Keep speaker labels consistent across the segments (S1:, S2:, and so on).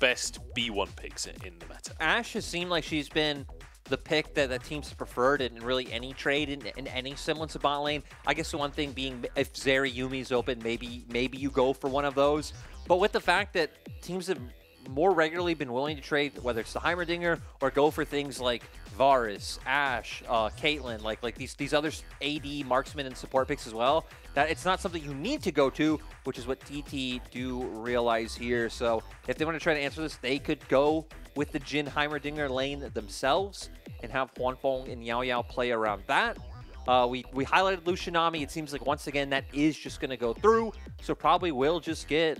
S1: best B1 picks in, the meta.
S2: Ashe has seemed like she's been the pick that the teams preferred in really any trade in, in any semblance of bot lane. I guess the one thing being if Zeri Yuumi's open, maybe maybe you go for one of those. But with the fact that teams have more regularly been willing to trade, whether it's the Heimerdinger or go for things like Varus, Ashe, uh, Caitlyn, like like these these other AD marksmen and support picks as well. That it's not something you need to go to, which is what TT do realize here. So if they want to try to answer this, they could go with the Jhin Heimerdinger lane themselves and have Huanfeng and Yao Yao play around that. Uh, we, we highlighted Lucian Nami. It seems like, once again, that is just going to go through. So probably will just get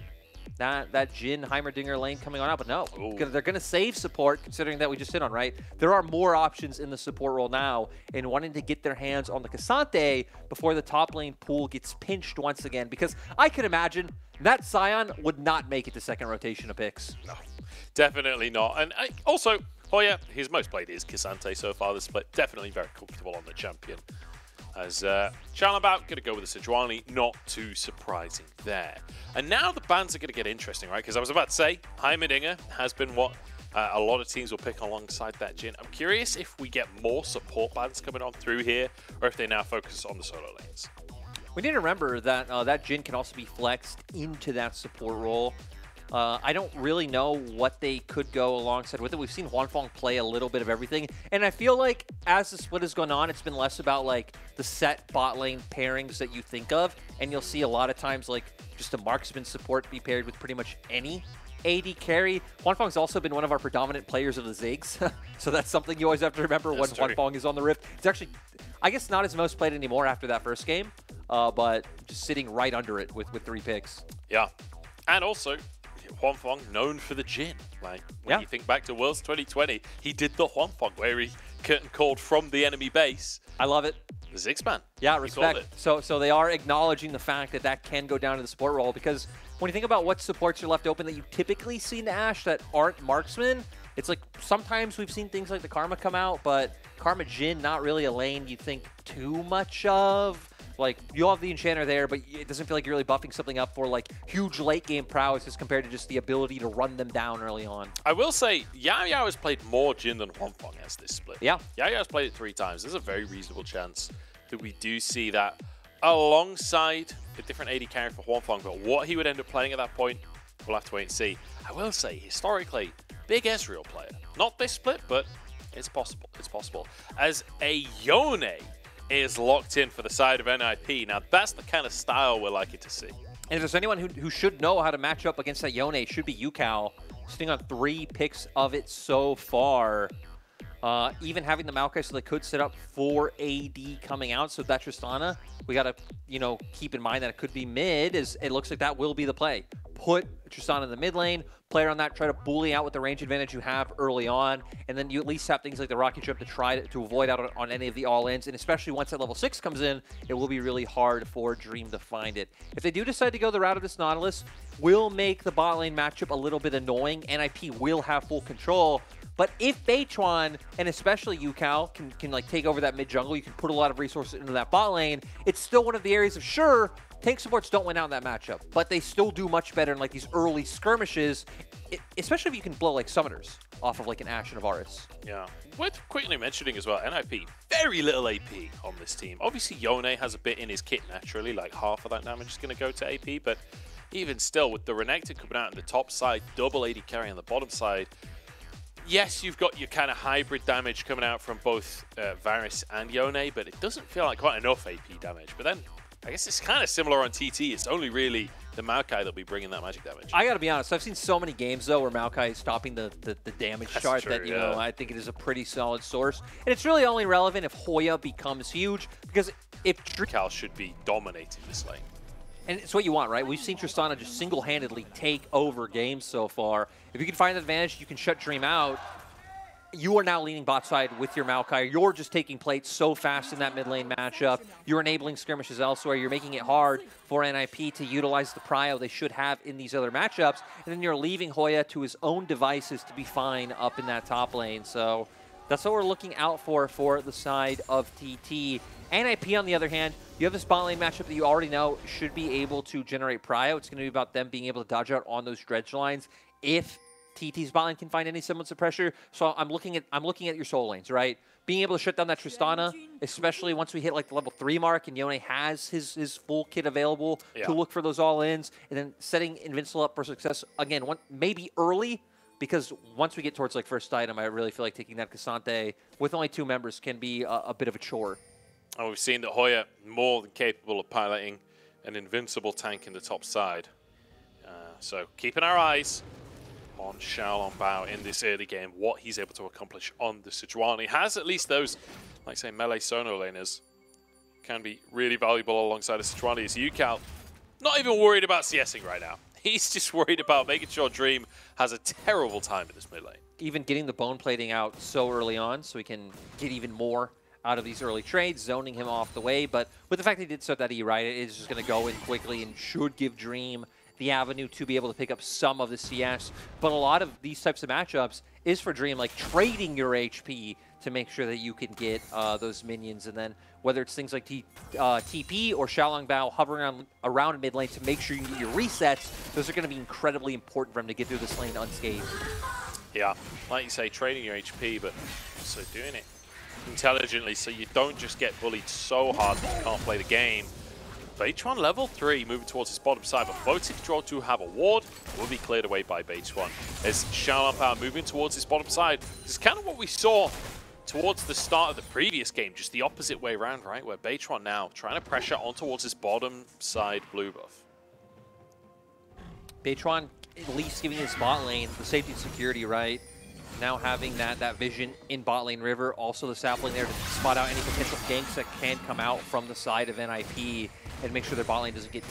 S2: that that Jhin Heimerdinger lane coming on out. But no,
S1: Ooh.
S2: they're going to save support, considering that we just hit on, right? There are more options in the support role now, and wanting to get their hands on the K'Sante before the top lane pool gets pinched once again. Because I can imagine that Sion would not make it to second rotation of picks.
S1: No, definitely not. And uh, also, Hoya, his most played is K'Sante so far this split. Definitely very comfortable on the champion. As uh, Chalabat going to go with the Sejuani, not too surprising there. And now the bans are going to get interesting, right? Because I was about to say, Heimerdinger has been what uh, a lot of teams will pick alongside that Jhin. I'm curious if we get more support bans coming on through here, or if they now focus on the solo lanes.
S2: We need to remember that uh, that Jhin can also be flexed into that support role. Uh, I don't really know what they could go alongside with it. We've seen Huanfeng play a little bit of everything, and I feel like as the split has gone on, it's been less about like the set bot lane pairings that you think of, and you'll see a lot of times like just a marksman support be paired with pretty much any AD carry. Huanfeng's also been one of our predominant players of the Ziggs, so that's something you always have to remember
S1: That's
S2: when. Huanfeng is on the Rift. It's actually, I guess, not as most played anymore after that first game, uh, but just sitting right under it with, with three picks.
S1: Yeah. And also, Huanfeng known for the Jhin. Like, when
S2: Yeah.
S1: you think back to Worlds 2020, he did the Huang Huanfeng where he curtain called from the enemy base
S2: I love it.
S1: the Ziggspan.
S2: Yeah, respect. So, so they are acknowledging the fact that that can go down to the support role because when you think about what supports are left open that you typically see in Ashe that aren't marksmen, it's like sometimes we've seen things like the Karma come out, but Karma Jhin not really a lane you think too much of. Like you have the Enchanter there, but it doesn't feel like you're really buffing something up for like huge late game prowess as compared to just the ability to run them down early on.
S1: I will say, Yao Yao has played more Jhin than Huanfeng as this split.
S2: Yeah.
S1: Yao Yao's played it three times. There's a very reasonable chance that we do see that alongside a different AD carry for Huanfeng, but what he would end up playing at that point, we'll have to wait and see. I will say, historically, big Ezreal player. Not this split, but it's possible. It's possible. As a Yone is locked in for the side of NIP. Now, that's the kind of style we're likely to see.
S2: And if there's anyone who, who should know how to match up against that Yone, it should be UCal. Sitting on three picks of it so far. Uh, even having the Maokai so they could set up for AD coming out. So that Tristana, we got to, you know, keep in mind that it could be mid. Is It looks like that will be the play. Put Tristana in the mid lane, player on that, try to bully out with the range advantage you have early on, and then you at least have things like the Rocky Trip to try to, to avoid out on, on any of the all-ins, and especially once that level 6 comes in, it will be really hard for Dream to find it. If they do decide to go the route of this Nautilus, will make the bot lane matchup a little bit annoying. NIP will have full control, but if Beichuan and especially UCal can, can like take over that mid jungle, you can put a lot of resources into that bot lane. It's still one of the areas of sure tank supports don't win out in that matchup, but they still do much better in like these early skirmishes, i- especially if you can blow like summoners off of like an Ashe and Varus.
S1: Yeah. Worth quickly mentioning as well, NIP, very little AP on this team. Obviously, Yone has a bit in his kit naturally, like half of that damage is going to go to AP, but even still, with the Renekton coming out on the top side, double AD carry on the bottom side, yes, you've got your kind of hybrid damage coming out from both uh, Varus and Yone, but it doesn't feel like quite enough AP damage. But then, I guess it's kind of similar on TT. It's only really the Maokai that'll be bringing that magic damage.
S2: I got to be honest. I've seen so many games though where Maokai is stopping the, the, the damage
S1: That's
S2: chart
S1: true,
S2: that you
S1: yeah.
S2: know I think it is a pretty solid source, and it's really only relevant if Hoya becomes huge because if
S1: Cal should be dominating this lane.
S2: and it's what you want, right? We've seen Tristana just single-handedly take over games so far. If you can find the advantage, you can shut Dream out. You are now leaning bot side with your Maokai. You're just taking plates so fast in that mid lane matchup. You're enabling skirmishes elsewhere. You're making it hard for NIP to utilize the prio they should have in these other matchups. And then you're leaving Hoya to his own devices to be fine up in that top lane. So that's what we're looking out for for the side of TT. NIP, on the other hand, you have this bot lane matchup that you already know should be able to generate prio. It's going to be about them being able to dodge out on those dredge lines if TT's bot lane can find any semblance of pressure. So I'm looking at I'm looking at your soul lanes, right? Being able to shut down that Tristana, especially once we hit like the level three mark and Yone has his his full kit available
S1: Yeah.
S2: to look for those all ins, and then setting Invincible up for success again. One maybe early. Because once we get towards like first item, I really feel like taking that K'Sante with only two members can be a, a bit of a chore.
S1: And we've seen that Hoya more than capable of piloting an invincible tank in the top side. Uh, so keeping our eyes on Xiaolong Bao in this early game, what he's able to accomplish on the Sejuani. He has at least those, like say, melee sono laners can be really valuable alongside a Sejuani. Is UCal not even worried about CSing right now. He's just worried about making sure Dream has a terrible time in this mid lane.
S2: even getting the bone plating out so early on so we can get even more out of these early trades, zoning him off the way. But with the fact he did so that E, right, it is just going to go in quickly and should give Dream the avenue to be able to pick up some of the CS. But a lot of these types of matchups is for Dream, like trading your HP to make sure that you can get uh, those minions. And then whether it's things like T, uh, TP or Xiaolong Bao hovering around, around mid lane to make sure you get your resets, those are going to be incredibly important for him to get through this lane unscathed.
S1: Yeah, like you say, trading your HP, but also doing it intelligently so you don't just get bullied so hard that you can't play the game. Beichuan level 3 moving towards his bottom side, but Photic Draw to have a ward, will be cleared away by Beichuan. As Bao moving towards his bottom side, this is kind of what we saw towards the start of the previous game, just the opposite way around, right? Where Beichuan now trying to pressure on towards his bottom side blue buff.
S2: Beichuan at least giving his bot lane the safety and security, right? Now having that that vision in bot lane river, also the sapling there to spot out any potential ganks that can come out from the side of NIP and make sure their bot lane doesn't get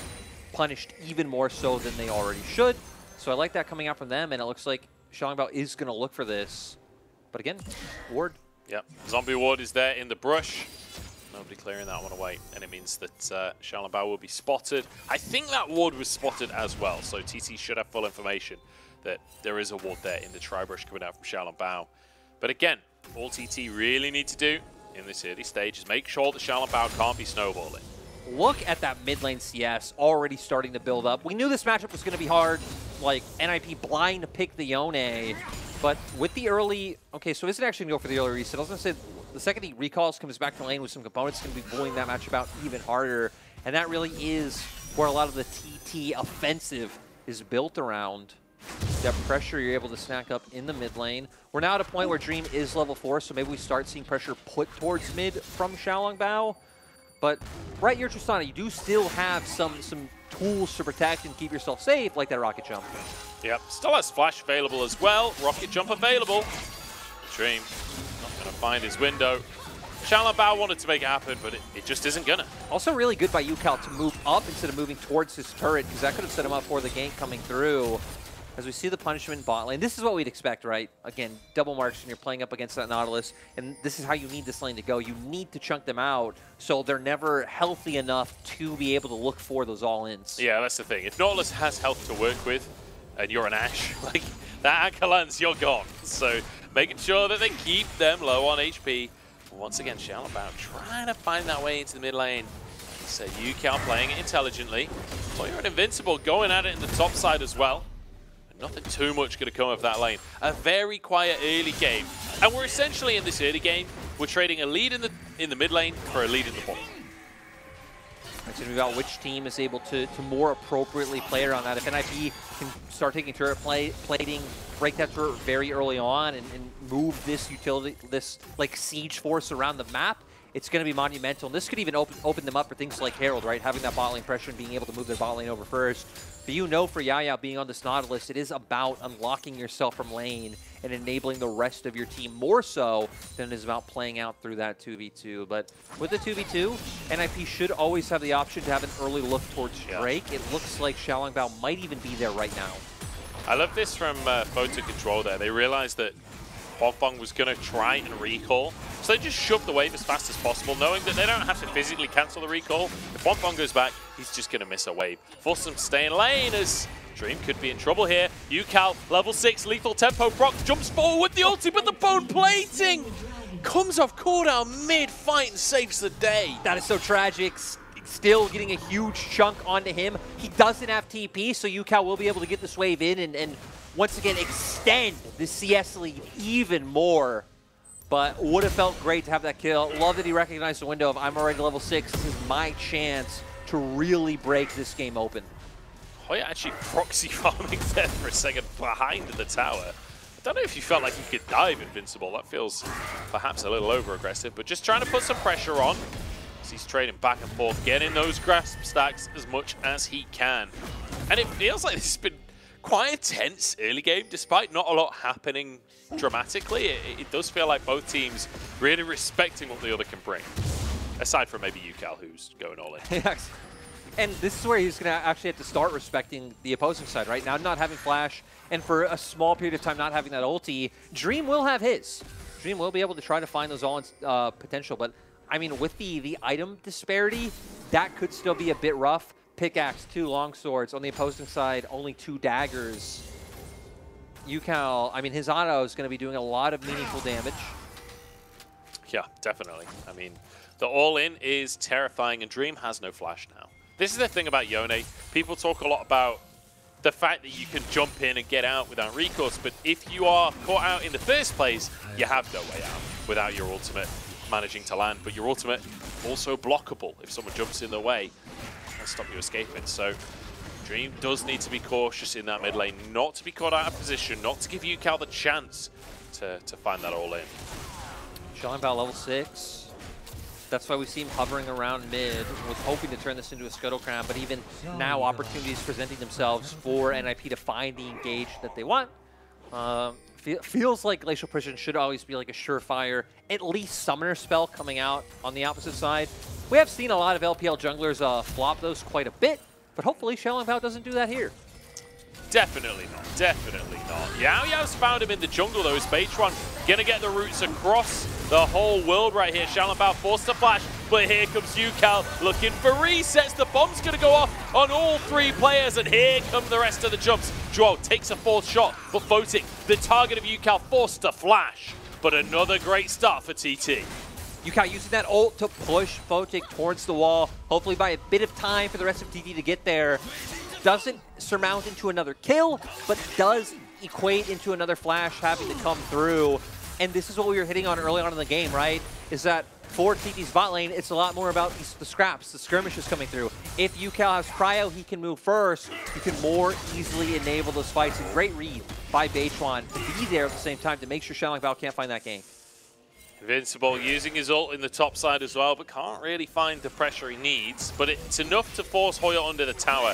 S2: punished even more so than they already should. So I like that coming out from them, and it looks like Xiaolongbao is going to look for this. But again, Ward
S1: Yep, Zombie Ward is there in the brush. Nobody clearing that one away, and it means that uh, will be spotted. I think that ward was spotted as well, so TT should have full information that there is a ward there in the tri-brush coming out from Xiaolong Bao. But again, all TT really need to do in this early stage is make sure that Xiaolong Bao can't be snowballing.
S2: look at that mid lane CS already starting to build up. We knew this matchup was going to be hard. Like, NIP blind pick the Yone. But with the early... Okay, so is it actually going to go for the early reset? I was going to say, the second he recalls, comes back to lane with some components, going to be bullying that matchup out even harder. And that really is where a lot of the TT offensive is built around. That pressure you're able to snack up in the mid lane. We're now at a point where Dream is level 4, so maybe we start seeing pressure put towards mid from Xiaolong Bao. But right here, Tristana, you do still have some some tools to protect and keep yourself safe, like that rocket jump.
S1: Yep, still has Flash available as well. Rocket Jump available. Dream not going to find his window. Xiaolong Bao wanted to make it happen, but it, it just isn't gonna.
S2: Also really good by UCal to move up instead of moving towards his turret, because that could have set him up for the gank coming through. As we see the punishment bot lane, this is what we'd expect, right? Again, double marks when you're playing up against that Nautilus, and this is how you need this lane to go. You need to chunk them out so they're never healthy enough to be able to look for those all-ins.
S1: Yeah, that's the thing. If Nautilus has health to work with, and you're an Ashe, like that lands, you're gone. So making sure that they keep them low on HP. Once again, Bao trying to find that way into the mid lane. So UCal playing it intelligently. So you're an Invincible going at it in the top side as well. Nothing too much going to come of that lane. A very quiet early game. And we're essentially in this early game, we're trading a lead in the in the mid lane for a lead in the bottom.
S2: It's going to be about which team is able to, to more appropriately play around that. If NIP can start taking turret play, plating, break that turret very early on, and, and move this utility, this like siege force around the map, it's going to be monumental. And this could even open, open them up for things like Herald, right? Having that bot lane pressure and being able to move their bot lane over first. But you know for Yaya being on this Nautilus, it is about unlocking yourself from lane and enabling the rest of your team more so than it is about playing out through that 2v2. But with the 2v2, NIP should always have the option to have an early look towards
S1: Yeah.
S2: Drake. It looks like Xiaolong Bao might even be there right now.
S1: I love this from uh, Photo Control there. They realized that Huanfeng was going to try and recall. So they just shoved the wave as fast as possible, knowing that they don't have to physically cancel the recall. If Huanfeng goes back, he's just going to miss a wave. Force them to stay in lane as Dream could be in trouble here. Ucal, level 6, lethal tempo. Brock jumps forward with the ulti, but the bone plating comes off cooldown mid-fight and saves the day.
S2: That is so tragic. Still getting a huge chunk onto him. He doesn't have TP, so UCal will be able to get this wave in and, and once again extend the CS lead even more. But would have felt great to have that kill. Love that he recognized the window of I'm already level 6. This is my chance to really break this game open.
S1: Oh, Hoya actually proxy farming there for a second behind the tower. I don't know if you felt like you could dive Invincible. That feels perhaps a little over-aggressive, but just trying to put some pressure on. He's trading back and forth, getting those grasp stacks as much as he can. And it feels like this has been quite a tense early game, despite not a lot happening dramatically. It, it does feel like both teams really respecting what the other can bring. Aside from maybe UCal, who's going all in.
S2: And this is where he's going to actually have to start respecting the opposing side, right? Now not having Flash, and for a small period of time not having that ulti, Dream will have his. Dream will be able to try to find those all uh, potential, but I mean, with the, the item disparity, that could still be a bit rough. Pickaxe, two long swords. On the opposing side, only two daggers. UCal, I mean, his auto is going to be doing a lot of meaningful damage.
S1: Yeah, definitely. I mean, the all-in is terrifying, and Dream has no flash now. This is the thing about Yone. People talk a lot about the fact that you can jump in and get out without recourse, but if you are caught out in the first place, you have no way out without your ultimate managing to land. But your ultimate also blockable if someone jumps in the way stop you escaping. So Dream does need to be cautious in that mid lane, not to be caught out of position, not to give UCal the chance to, to find that all in.
S2: Xiaolongbao level 6. That's why we see him hovering around mid, was hoping to turn this into a Scuttle Crab, but even now opportunities presenting themselves for NIP to find the engage that they want. Um, feel, feels like Glacial Prison should always be like a surefire, at least summoner spell coming out on the opposite side. We have seen a lot of LPL junglers uh, flop those quite a bit, but hopefully Xiaolongbao doesn't do that here.
S1: Definitely not. Definitely not. Yao Yao's found him in the jungle though. Is Beichuan gonna get the roots across the whole world right here? Xiaolongbao forced to flash, but here comes UCal looking for resets. The bomb's gonna go off on all three players, and here come the rest of the jumps. Joel takes a fourth shot, but Photic, the target of UCal, forced to flash. But another great start for TT.
S2: UCal using that ult to push Photic towards the wall, hopefully by a bit of time for the rest of TT to get there doesn't surmount into another kill, but does equate into another flash having to come through. And this is what we were hitting on early on in the game, right? Is that for TT's bot lane, it's a lot more about these, the scraps, the skirmishes coming through. If UCal has Cryo, he can move first. You can more easily enable those fights. And great read by Beichuan to be there at the same time to make sure Xiaolongbao can't find that game.
S1: Invincible using his ult in the top side as well, but can't really find the pressure he needs. But it's enough to force Hoya under the tower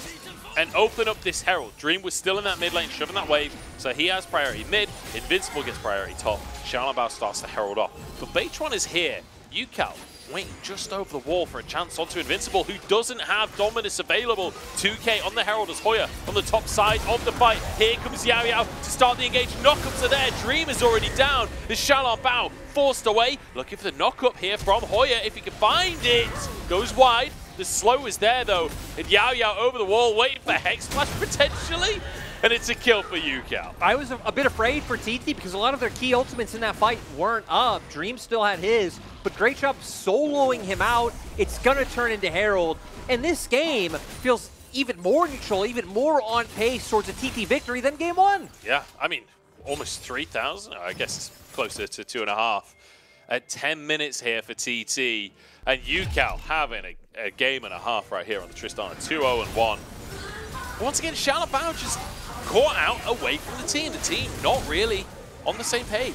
S1: and open up this Herald. Dream was still in that mid lane, shoving that wave, so he has priority mid. Invincible gets priority top. Xiaolongbao starts to Herald off. But Beichuan is here. UCal waiting just over the wall for a chance onto Invincible, who doesn't have Dominus available. 2k on the Herald as Hoya on the top side of the fight. Here comes Yao Yao to start the engage. Knockups are there. Dream is already down. Is Xiaolongbao forced away. Looking for the knockup here from Hoya if he can find it. Goes wide. The slow is there though. And Yao Yao over the wall waiting for Hex Splash potentially. And it's a kill for UCal.
S2: I was a, a, bit afraid for TT because a lot of their key ultimates in that fight weren't up. Dream still had his, but great job soloing him out. It's going to turn into Herald. And this game feels even more neutral, even more on pace towards a TT victory than game one.
S1: Yeah, I mean, almost 3,000. I guess it's closer to two and a half. At 10 minutes here for TT. And UCal having a, a game and a half right here on the Tristana. 2-0 and 1. Once again, Xiaolongbao just caught out away from the team. The team not really on the same page.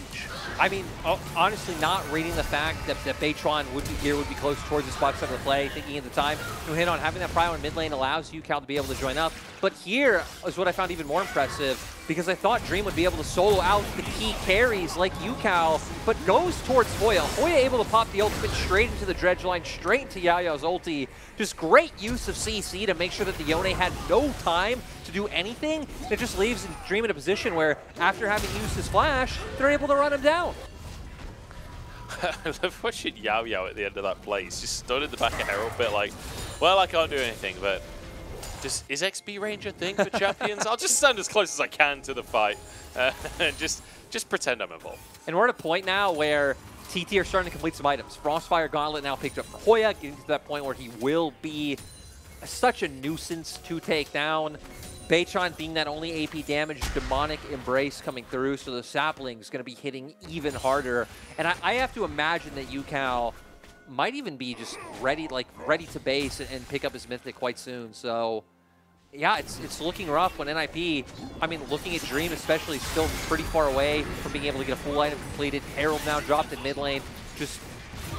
S2: I mean, uh, honestly, not reading the fact that, that Beichuan would be here, would be close towards the spot the play, thinking at the time, to hit on having that prio in mid lane allows UCal to be able to join up. But here is what I found even more impressive, because I thought Dream would be able to solo out the key carries like UCal, but goes towards Hoya. Hoya able to pop the ultimate straight into the dredge line, straight into Yaoyao's ulti. Just great use of CC to make sure that the Yone had no time to do anything. It just leaves Dream in a position where, after having used his flash, they're able to run him down.
S1: I love watching Yao Yao at the end of that play. He's just stood in the back of Herald bit like, well, I can't do anything, but just is XP range a thing for champions? I'll just stand as close as I can to the fight uh, and just just pretend I'm involved.
S2: And we're at a point now where TT are starting to complete some items. Frostfire Gauntlet now picked up for Hoya, getting to that point where he will be such a nuisance to take down. Beichuan being that only AP damage, demonic embrace coming through, so the sapling is going to be hitting even harder. And I, I, have to imagine that UCal might even be just ready, like ready to base and, and pick up his mythic quite soon. So yeah, it's it's looking rough when NIP, I mean, looking at Dream especially, still pretty far away from being able to get a full item completed. Herald now dropped in mid lane, just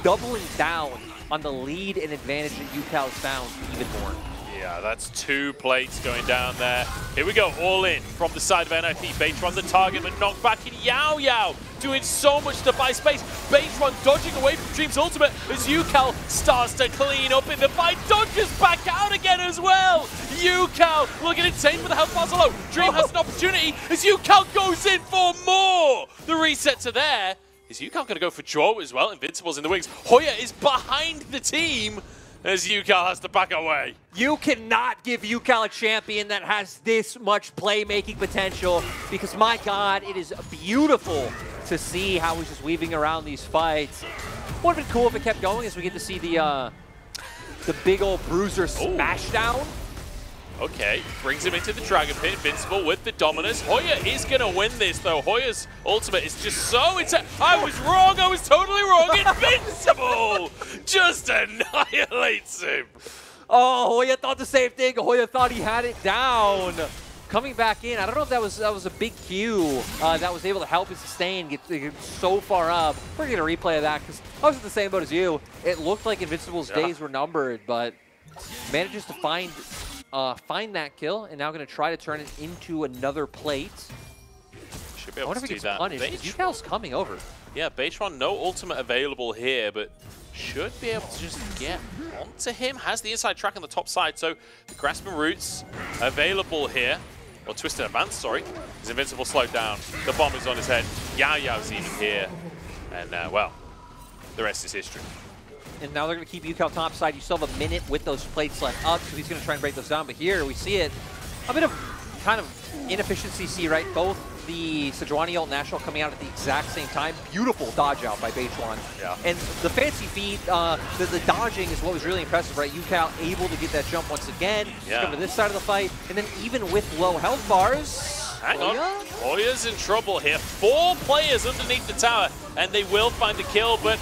S2: doubling down on the lead and advantage that UCal has found even more.
S1: Yeah, that's two plates going down there. Here we go, all in from the side of NIP. Beichuan the target, but knocked back in Yao Yao, doing so much to buy space. Beichuan dodging away from Dream's ultimate as UCal starts to clean up in the fight. Dodges back out again as well. UCal looking insane with the health bars low. Dream has an opportunity as UCal goes in for more. The resets are there. Is UCal going to go for draw as well? Invincible's in the wings. Hoya is behind the team as UCal has to back away.
S2: You cannot give UCal a champion that has this much playmaking potential because, my God, it is beautiful to see how he's just weaving around these fights. Would have been cool if it kept going as we get to see the uh, the big old bruiser smashdown.
S1: Okay, brings him into the Dragon Pit. Invincible with the Dominus. Hoya is going to win this, though. Hoya's ultimate is just so intense. I was wrong. I was totally wrong. Invincible just annihilates him.
S2: Oh, Hoya thought the same thing. Hoya thought he had it down. Coming back in, I don't know if that was that was a big Q uh, that was able to help his sustain get, get so far up. We're going to replay of that because I was in the same boat as you. It looked like Invincible's yeah. days were numbered, but manages to find uh, find that kill, and now going to try to turn it into another plate.
S1: Should be able I
S2: wonder
S1: to
S2: if
S1: he gets
S2: punished. UCal's coming over.
S1: Yeah, Beichuan, no ultimate available here, but should be able to just get onto him. Has the inside track on the top side, so the Grasping Roots available here. Or Twisted Advance, sorry. His Invincible slowed down. The bomb is on his head. Yao Yao's even here. And, uh, well, the rest is history
S2: and now they're going to keep UCal topside. You still have a minute with those plates left up, so he's going to try and break those down. But here we see it, a bit of kind of inefficiency see, right? Both the Sejuani ult National coming out at the exact same time. Beautiful dodge out by Beichuan.
S1: Yeah.
S2: And the fancy feed, uh, the, the, dodging is what was really impressive, right? UCal able to get that jump once again. Yeah. Come to this side of the fight. And then even with low health bars,
S1: Hang Hoya? on. Hoya's in trouble here. Four players underneath the tower, and they will find a kill, but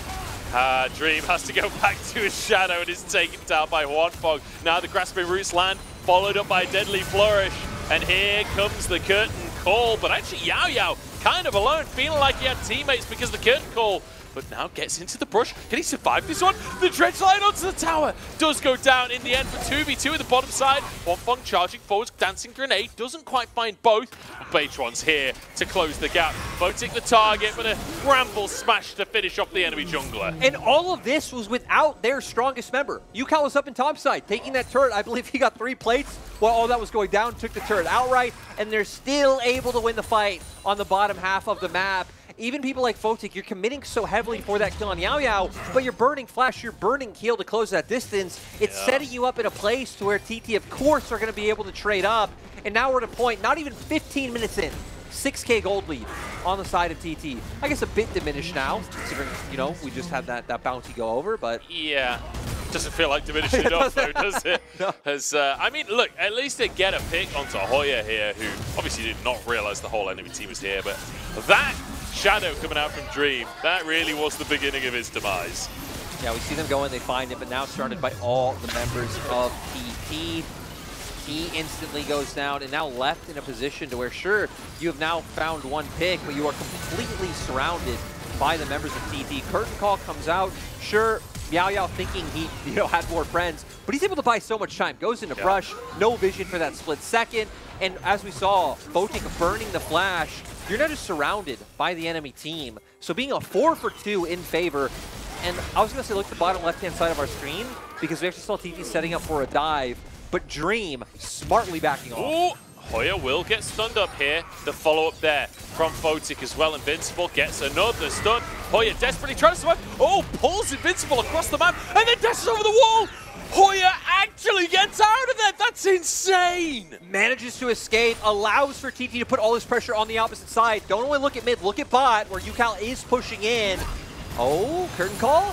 S1: uh, Dream has to go back to his shadow and is taken down by Juan Fog. Now the Grasping Roots land, followed up by Deadly Flourish. And here comes the curtain call. But actually, Yao Yao kind of alone, feeling like he had teammates because the curtain call but now gets into the brush. Can he survive this one? The dredge line onto the tower does go down in the end for 2v2 at the bottom side. Fong charging forwards, dancing grenade, doesn't quite find both. Beichuan's here to close the gap. Voting the target, but a Bramble Smash to finish off the enemy jungler.
S2: And all of this was without their strongest member. UCal was up in topside, taking that turret. I believe he got three plates while all that was going down, took the turret outright, and they're still able to win the fight on the bottom half of the map even people like Photic, you're committing so heavily for that kill on Yao Yao, but you're burning Flash, you're burning Keel to close that distance. It's yeah. setting you up in a place to where TT, of course, are going to be able to trade up. And now we're at a point, not even 15 minutes in, 6k gold lead on the side of TT. I guess a bit diminished now, considering, you know, we just had that, that bounty go over, but...
S1: Yeah. Doesn't feel like diminished enough, though, does it? no. As, uh, I mean, look, at least they get a pick onto Hoya here, who obviously did not realize the whole enemy team was here, but that Shadow coming out from Dream. That really was the beginning of his demise.
S2: Yeah, we see them go in, they find it, but now surrounded by all the members of TT. He instantly goes down and now left in a position to where, sure, you have now found one pick, but you are completely surrounded by the members of TT. Curtain Call comes out. Sure, Yao Yao thinking he you know had more friends, but he's able to buy so much time. Goes into yeah. brush, no vision for that split second, and as we saw, Photic burning the flash, you're now just surrounded by the enemy team. So being a four for two in favor, and I was gonna say look at the bottom left-hand side of our screen, because we actually saw TT setting up for a dive, but Dream smartly backing off.
S1: Ooh. Hoya will get stunned up here. The follow-up there from Photic as well. Invincible gets another stun. Hoya desperately tries to survive. Oh, pulls Invincible across the map and then dashes over the wall. Hoya actually gets out of that. That's insane.
S2: Manages to escape, allows for TT to put all this pressure on the opposite side. Don't only look at mid, look at bot, where UCal is pushing in. Oh, curtain call?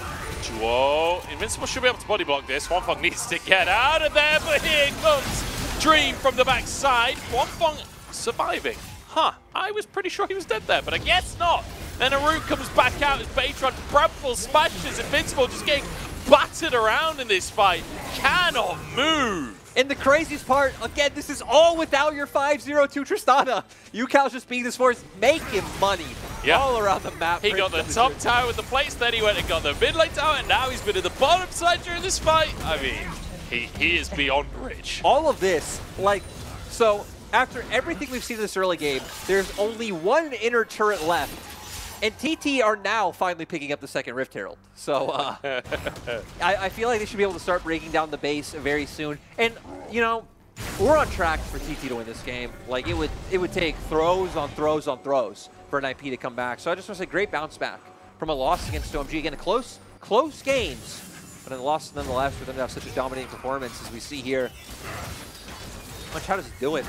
S1: Whoa, Invincible should be able to body block this. One needs to get out of there, but here comes Dream from the backside. Huanfeng surviving. Huh, I was pretty sure he was dead there, but I guess not. Then Arut comes back out as Beichuan Brabful smashes Invincible, just getting battered around in this fight. Cannot move.
S2: And the craziest part, again, this is all without your 5-0-2 Tristana. UCal's just being this force making money
S1: yeah.
S2: all around the map.
S1: He got the top tower with the place, then he went and got the mid lane tower, and now he's been at the bottom side during this fight. I mean, he, he is beyond rich.
S2: All of this, like, so after everything we've seen in this early game, there's only one inner turret left. And TT are now finally picking up the second Rift Herald. So uh, I, I, feel like they should be able to start breaking down the base very soon. And, you know, we're on track for TT to win this game. Like, it would it would take throws on throws on throws for NIP to come back. So I just want to say great bounce back from a loss against OMG. Again, a close, close games, but a loss nonetheless for them to have such a dominating performance as we see here. Much how does he do it?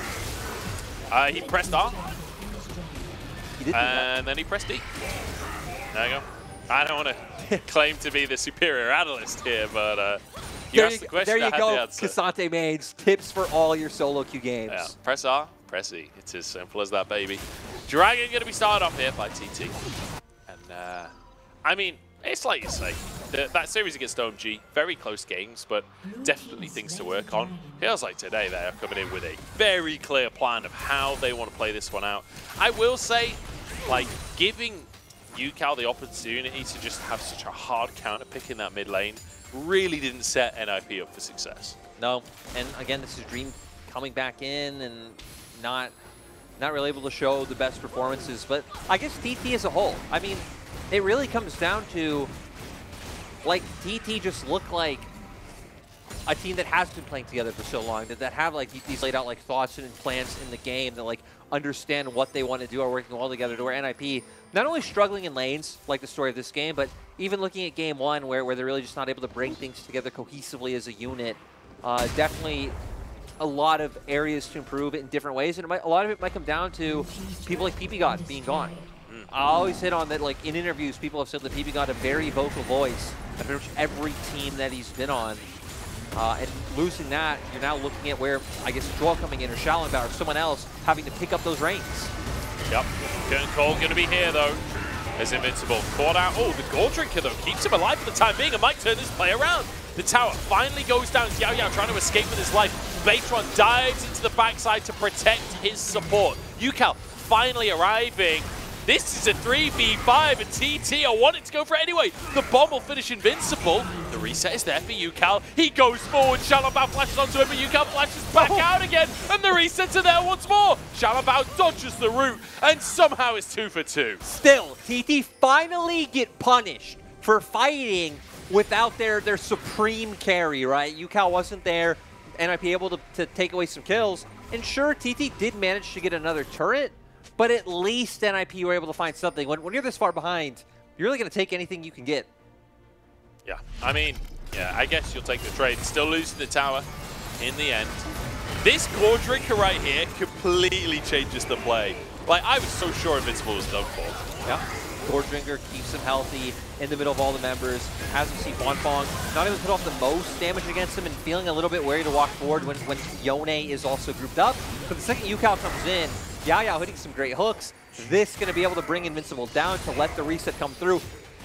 S1: Uh, he pressed R.
S2: He did
S1: and then he pressed D. There you go. I don't want to claim to be the superior analyst here, but uh, you
S2: there
S1: asked
S2: you,
S1: the question,
S2: There you go,
S1: the
S2: K'Sante Mains. Tips for all your solo queue games.
S1: Yeah. Press R, press E. It's as simple as that, baby. Dragon going to be started off here by TT. And, uh, I mean, it's like you say, the, that series against OMG, very close games, but definitely things to work on. Feels like today they are coming in with a very clear plan of how they want to play this one out. I will say, like, giving UCal the opportunity to just have such a hard counter pick in that mid lane really didn't set NIP up for success.
S2: No, and again, this is Dream coming back in and not not really able to show the best performances, but I guess TT as a whole. I mean, it really comes down to like TT just look like a team that has been playing together for so long, that, that have like these laid out like thoughts and plans in the game, that like understand what they want to do, are working well together to where NIP not only struggling in lanes, like the story of this game, but even looking at game one where, where they're really just not able to bring things together cohesively as a unit. Uh, definitely a lot of areas to improve in different ways, and might, a lot of it might come down to people like PP God being gone. I always hit on that, like, in interviews, people have said that PP got a very vocal voice at pretty much every team that he's been on. Uh, and losing that, you're now looking at where, I guess, Joel coming in or Xiaolongbao or someone else having to pick up those reins.
S1: Yep. Curtain Call going to be here, though. As Invincible caught out. Oh, the Goredrinker, though, keeps him alive for the time being and might turn this play around. The tower finally goes down. Yao Yao trying to escape with his life. Beichuan dives into the backside to protect his support. UCal finally arriving this is a 3v5 and TT are wanting to go for it anyway. The bomb will finish invincible. The reset is there for UCal. He goes forward. Xiaolongbao flashes onto him, but UCal flashes back oh. out again. And the resets are there once more. Xiaolongbao dodges the route and somehow it's two for two.
S2: Still, TT finally get punished for fighting without their, their supreme carry, right? UCal wasn't there. NIP able to, to take away some kills. And sure, TT did manage to get another turret, but at least NIP were able to find something. When, when you're this far behind, you're really going to take anything you can get.
S1: Yeah, I mean, yeah, I guess you'll take the trade. Still losing the tower in the end. This Goredrinker right here completely changes the play. Like, I was so sure Invincible was done for.
S2: Yeah. Goredrinker keeps him healthy in the middle of all the members. Has him see Huanfeng not able to put off the most damage against him and feeling a little bit wary to walk forward when, when Yone is also grouped up. But the second UCal comes in, Yao Yao hitting some great hooks. This going to be able to bring Invincible down to let the reset come through.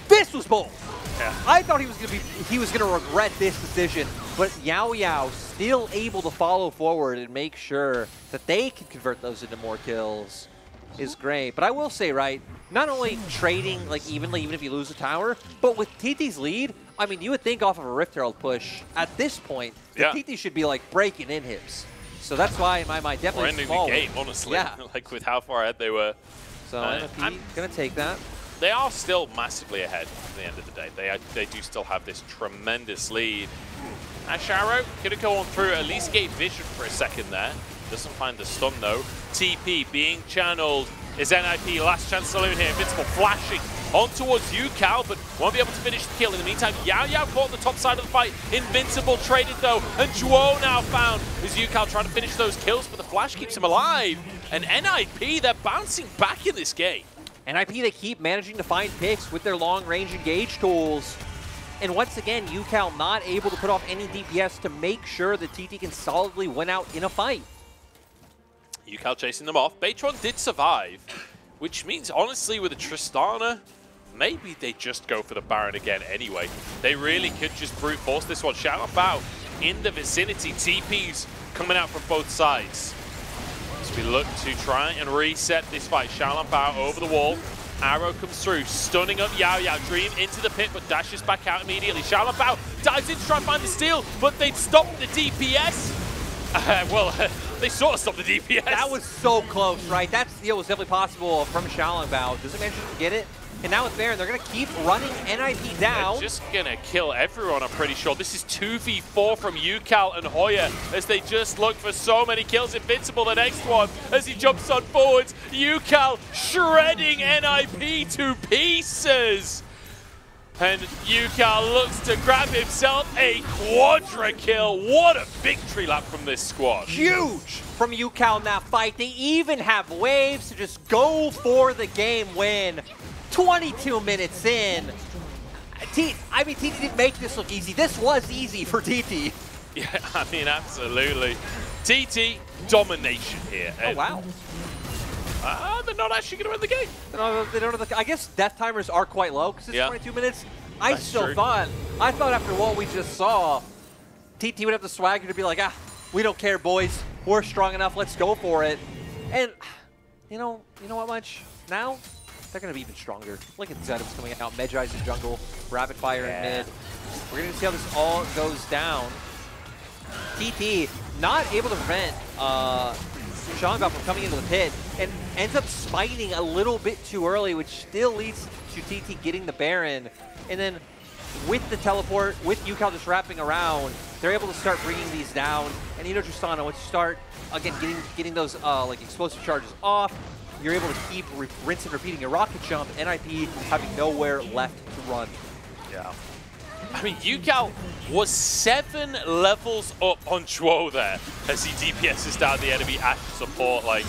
S2: This was bold. Yeah. I thought he was going to be he was going to regret this decision, but Yao Yao still able to follow forward and make sure that they can convert those into more kills is great. But I will say, right, not only trading like evenly, even if you lose a tower, but with TT's lead, I mean, you would think off of a Rift Herald push at this point, yeah. TT should be like breaking in his. So that's why in my mind definitely
S1: ending
S2: small.
S1: the game, honestly. Yeah. like with how far ahead they were.
S2: So uh, I'm going to take that.
S1: They are still massively ahead at the end of the day. They, are, they do still have this tremendous lead. Asharo going to go on through, at least gate vision for a second there. Doesn't find the stun though. TP being channeled is NIP. Last chance saloon here. Invincible flashing on towards UCal, but won't be able to finish the kill. In the meantime, Yao Yao caught the top side of the fight. Invincible traded though, and Duo now found as UCal trying to finish those kills, but the flash keeps him alive. And NIP, they're bouncing back in this game.
S2: NIP, they keep managing to find picks with their long-range engage tools. And once again, UCal not able to put off any DPS to make sure that TT can solidly win out in a fight.
S1: UCal chasing them off. Beichuan did survive, which means, honestly, with a Tristana, maybe they just go for the Baron again anyway. They really could just brute force this one. Shout out in the vicinity. TP's coming out from both sides. As we look to try and reset this fight. Xiaolong Bao over the wall. Arrow comes through, stunning up Yao Yao. Dream into the pit, but dashes back out immediately. Xiaolong Bao dives in to try and find the steal, but they've stopped the DPS. Uh, well, they sort of stopped the DPS.
S2: That was so close, right? That steal was definitely possible from Xiaolong Bao. Does it manage to get it. And now with Baron. They're going to keep running NIP down.
S1: They're just going to kill everyone, I'm pretty sure. This is 2v4 from UCal and Hoya as they just look for so many kills. Invincible, the next one, as he jumps on forwards. UCal shredding NIP to pieces. And UCal looks to grab himself a quadra kill. What a victory lap from this squad.
S2: Huge from UCal in that fight. They even have waves to just go for the game win. 22 minutes in. T I mean, TT didn't make this look easy. This was easy for TT.
S1: Yeah, I mean, absolutely. TT domination here.
S2: Oh, wow.
S1: Uh, they're not actually going to win the game.
S2: They don't, they don't the, I guess death timers are quite low because it's yeah. 22 minutes. I
S1: That's
S2: still
S1: true.
S2: thought, I thought after what we just saw, TT would have the swagger to be like, ah, we don't care, boys. We're strong enough. Let's go for it. And, you know, you know what much? Now, they're going to be even stronger. Look at Zedim's coming out, Medjai's in jungle, Rapid Fire yeah. in mid. We're going to see how this all goes down. TT not able to prevent uh, Sean from coming into the pit and ends up spiting a little bit too early, which still leads to TT getting the Baron. And then with the teleport, with UCal just wrapping around, they're able to start bringing these down. And you know, Tristana, once you start, again, getting getting those uh, like explosive charges off, you're able to keep rinse and repeating your rocket jump, NIP having nowhere left to run.
S1: Yeah. I mean, UCal was seven levels up on Zhuo there as he DPSs down the enemy Ashe support. Like,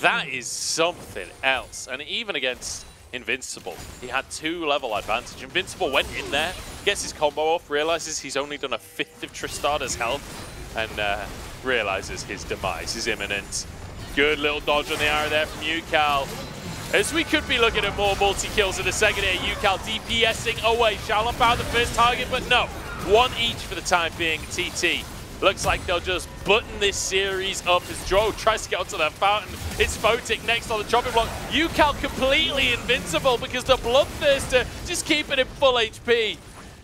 S1: that is something else. And even against Invincible, he had two level advantage. Invincible went in there, gets his combo off, realizes he's only done a fifth of Tristana's health, and uh, realizes his demise is imminent. Good little dodge on the arrow there from UCal. As we could be looking at more multi-kills in the second here. UCal DPSing away. Xiaolin found the first target, but no. One each for the time being. TT looks like they'll just button this series up as Joe tries to get onto that fountain. It's Photic next on the chopping block. UCal completely invincible because the Bloodthirster just keeping him full HP.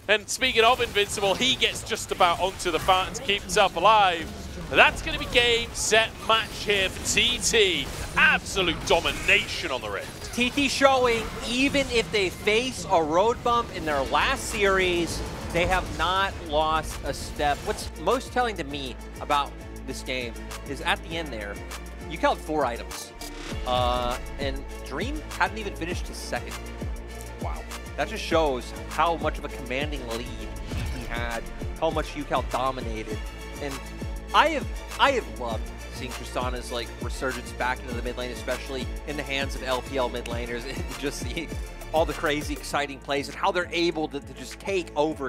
S1: And speaking of invincible, he gets just about onto the fountain to keep himself alive. That's going to be game, set, match here for TT. Absolute domination on the Rift.
S2: TT showing, even if they face a road bump in their last series, they have not lost a step. What's most telling to me about this game is at the end there, you killed four items. Uh, and Dream hadn't even finished his second. Wow. That just shows how much of a commanding lead he had, how much UCal dominated. And I have I have loved seeing Tristana's like resurgence back into the mid lane, especially in the hands of LPL mid laners, and just see all the crazy, exciting plays and how they're able to, to just take over